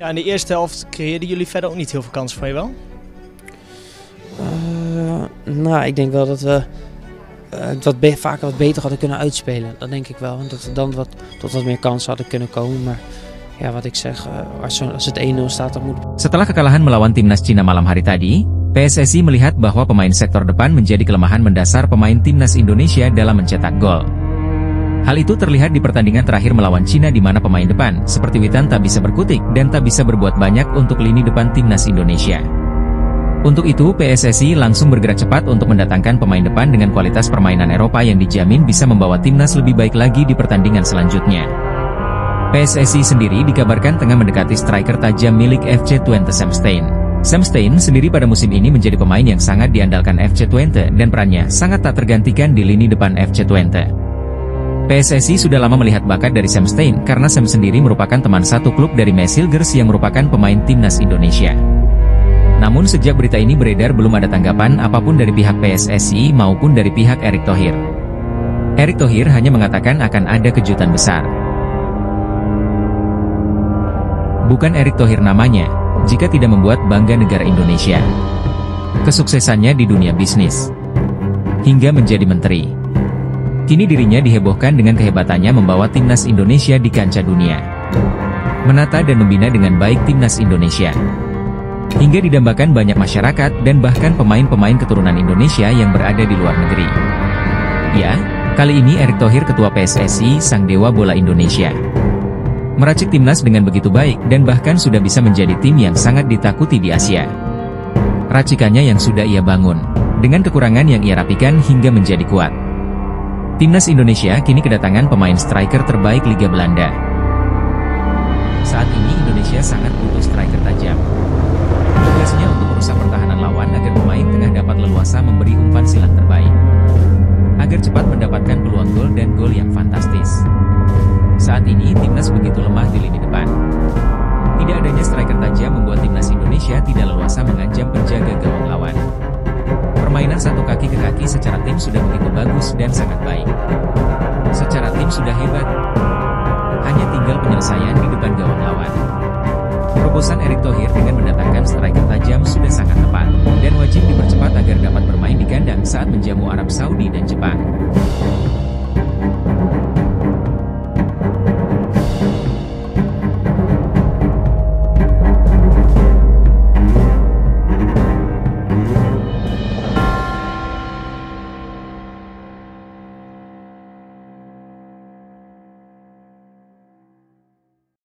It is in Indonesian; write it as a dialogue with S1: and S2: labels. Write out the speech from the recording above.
S1: Ja, in de eerste helft creëerden jullie verder ook niet heel veel kansen van je wel?
S2: Uh, nou, ik denk wel dat we uh, het wat vaker wat beter hadden kunnen uitspelen. Dat denk ik wel. En dat we dan wat, tot wat meer kansen hadden kunnen komen. Maar ja, wat ik zeg, uh, als, als het 1-0 staat, dan moet...
S3: Setelah kekalahan melawan timnas Cina malam hari tadi, PSSI melihat bahwa pemain sektor depan menjadi kelemahan mendasar pemain timnas Indonesia dalam mencetak gol. Hal itu terlihat di pertandingan terakhir melawan Cina di mana pemain depan, seperti Witan tak bisa berkutik dan tak bisa berbuat banyak untuk lini depan timnas Indonesia. Untuk itu, PSSI langsung bergerak cepat untuk mendatangkan pemain depan dengan kualitas permainan Eropa yang dijamin bisa membawa timnas lebih baik lagi di pertandingan selanjutnya. PSSI sendiri dikabarkan tengah mendekati striker tajam milik FC Twente Sam Stein. Sam Stein sendiri pada musim ini menjadi pemain yang sangat diandalkan FC Twente dan perannya sangat tak tergantikan di lini depan FC Twente. PSSI sudah lama melihat bakat dari Sam Stein karena Sam sendiri merupakan teman satu klub dari Mesilgers yang merupakan pemain timnas Indonesia. Namun sejak berita ini beredar belum ada tanggapan apa pun dari pihak PSSI maupun dari pihak Erick Thohir. Erick Thohir hanya mengatakan akan ada kejutan besar. Bukan Erick Thohir namanya, jika tidak membuat bangga negara Indonesia. Kesuksesannya di dunia bisnis. Hingga menjadi menteri. Kini dirinya dihebohkan dengan kehebatannya membawa timnas Indonesia di kancah dunia. Menata dan membina dengan baik timnas Indonesia. Hingga didambakan banyak masyarakat dan bahkan pemain-pemain keturunan Indonesia yang berada di luar negeri. Ya, kali ini Erick Thohir Ketua PSSI Sang Dewa Bola Indonesia. Meracik timnas dengan begitu baik dan bahkan sudah bisa menjadi tim yang sangat ditakuti di Asia. Racikannya yang sudah ia bangun, dengan kekurangan yang ia rapikan hingga menjadi kuat. Timnas Indonesia kini kedatangan pemain striker terbaik Liga Belanda. Saat ini Indonesia sangat butuh striker tajam. Tugasnya untuk merusak pertahanan lawan agar pemain tengah dapat leluasa memberi umpan silang terbaik. Agar cepat mendapatkan peluang gol dan gol yang fantastis. Saat ini timnas begitu lemah di lini depan. Tidak adanya striker tajam membuat timnas Indonesia tidak leluasa mengancam penjaga gawang lawan. Kaki ke kaki secara tim sudah begitu bagus dan sangat baik. Secara tim sudah hebat. Hanya tinggal penyelesaian di depan gawang lawan. Terobosan Erick Thohir dengan mendatangkan striker tajam sudah sangat tepat, dan wajib dipercepat agar dapat bermain di kandang saat menjamu Arab Saudi dan Jepang.